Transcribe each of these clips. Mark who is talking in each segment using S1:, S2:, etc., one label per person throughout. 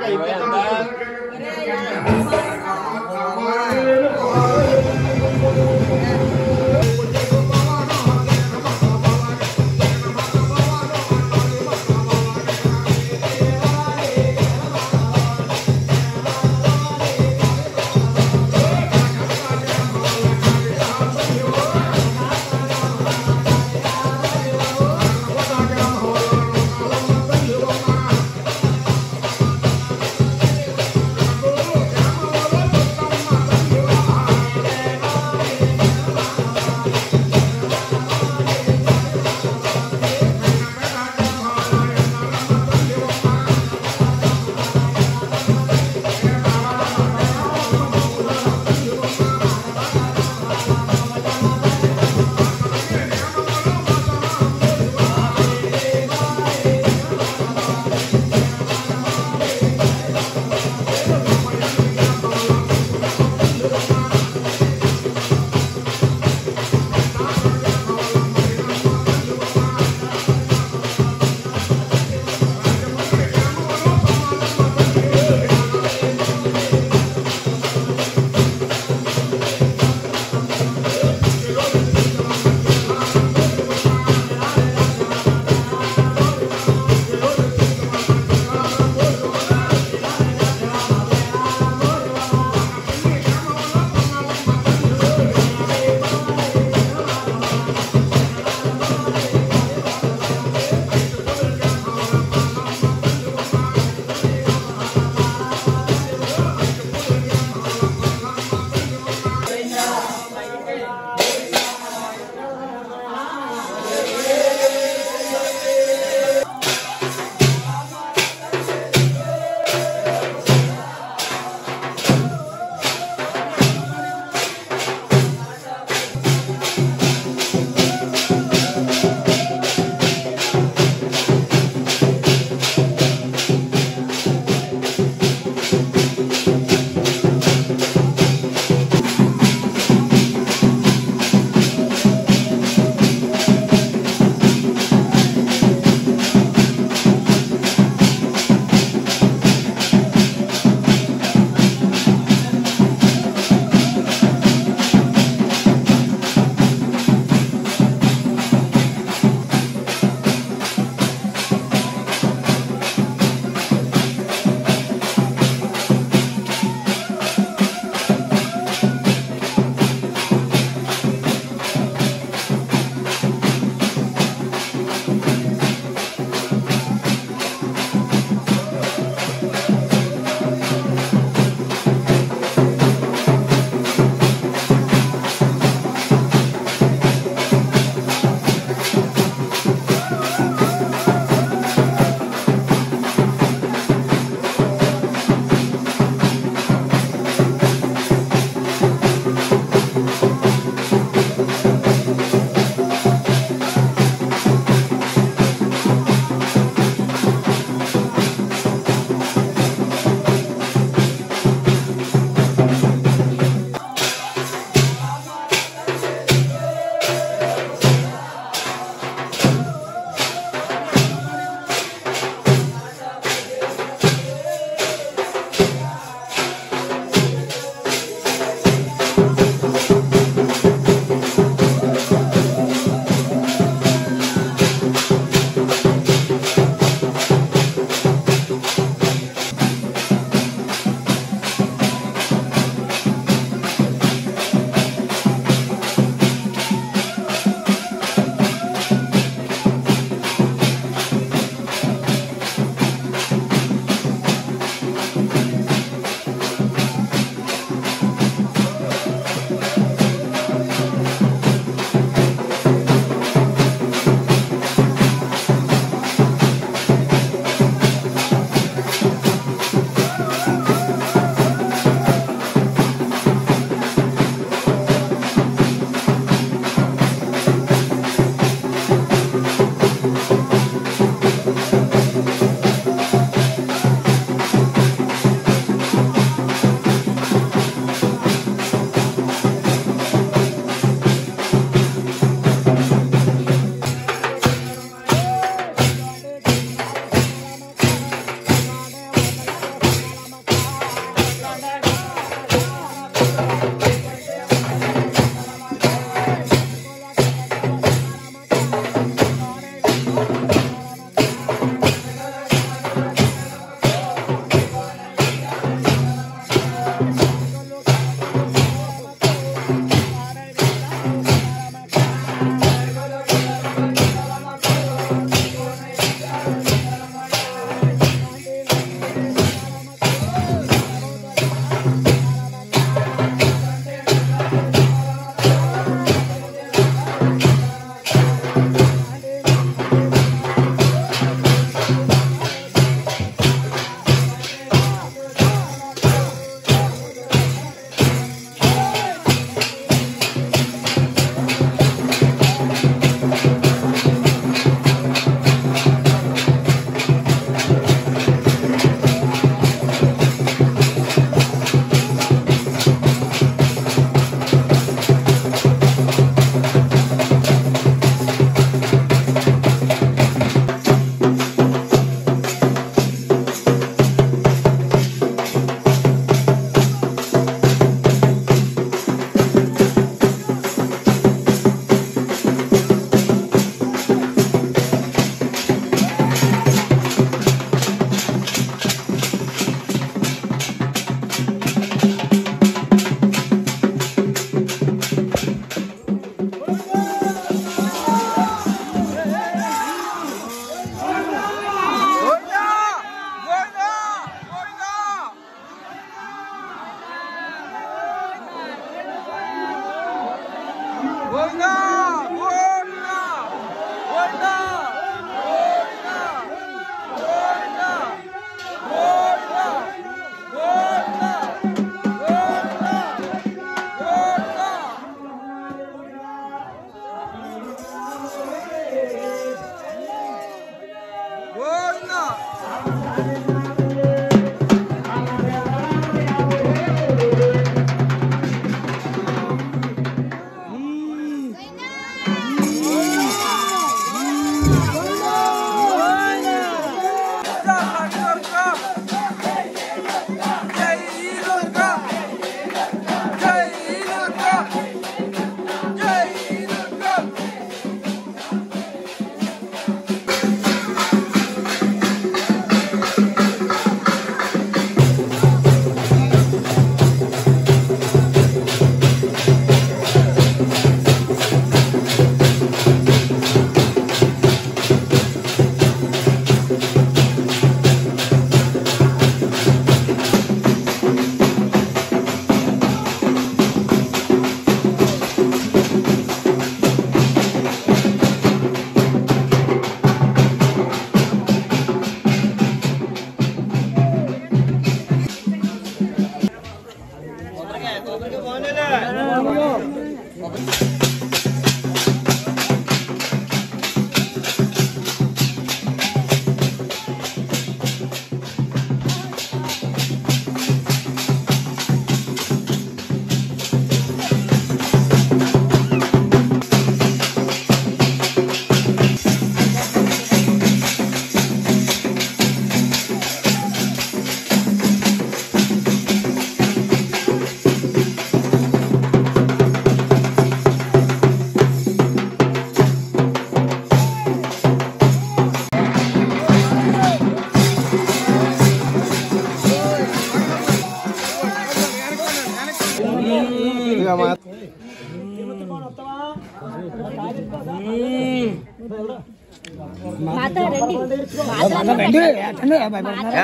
S1: Verdade. ¡Venga!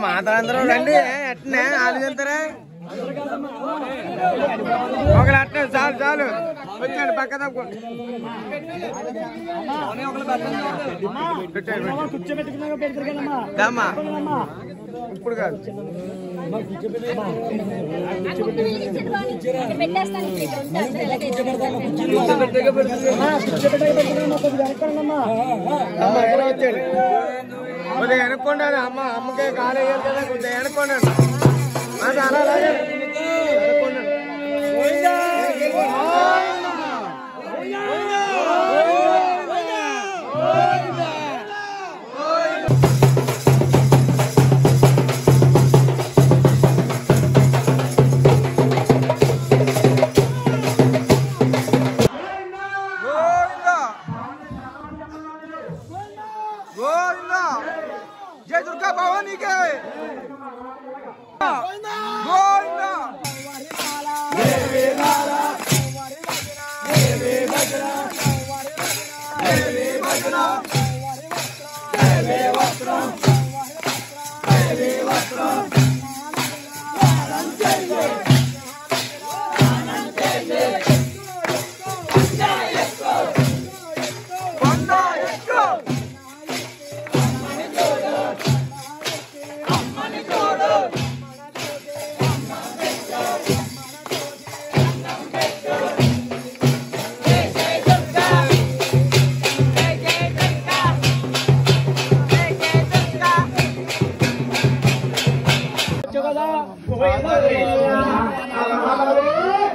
S1: మాతలందరూ రండి ఎట్నే ఆలు ఒకళ్ళు అట్టే చాలు చాలు. వచ్చాడు పక్క తప్పుకోండి ఇప్పుడు కాదు.
S2: పెట్టేస్తాను
S1: అమ్మ కొద్దిగా వెనుక్కోండి అమ్మ. అమ్మకే కాలు కదా కొద్దిగా వెనుక్కోండి 来，来，来。Pues la poeta
S3: de la.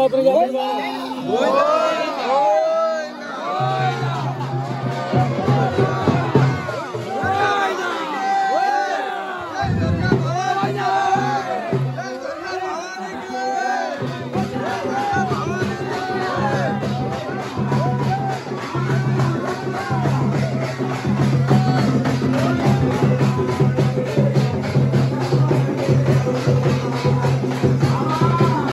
S3: obrigado. obrigado.